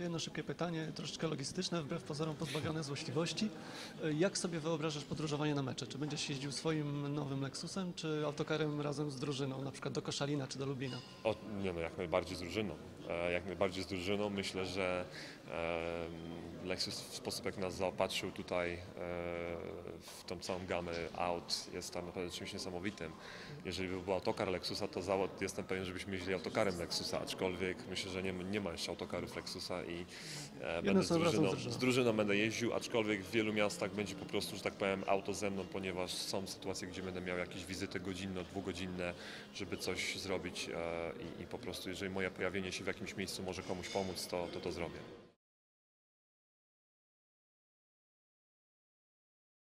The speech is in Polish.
Jedno szybkie pytanie, troszeczkę logistyczne, wbrew pozorom pozbawione złośliwości. Jak sobie wyobrażasz podróżowanie na mecze? Czy będziesz jeździł swoim nowym Lexusem, czy autokarem razem z drużyną, na przykład do Koszalina czy do Lubina? O, nie no, jak najbardziej z drużyną. E, Jak najbardziej z drużyną. Myślę, że e, Lexus w sposób jak nas zaopatrzył tutaj e, w tą całą gamę aut jest tam naprawdę czymś niesamowitym. Jeżeli by był autokar Lexusa, to za, jestem pewien, żebyśmy jeździli autokarem Lexusa, aczkolwiek myślę, że nie, nie ma jeszcze autokarów Lexusa i e, będę z drużyną. z drużyną będę jeździł, aczkolwiek w wielu miastach będzie po prostu, że tak powiem, auto ze mną, ponieważ są sytuacje, gdzie będę miał jakieś wizyty godzinne, dwugodzinne, żeby coś zrobić e, i, i po prostu, jeżeli moje pojawienie się w jakimś miejscu może komuś pomóc, to to, to zrobię.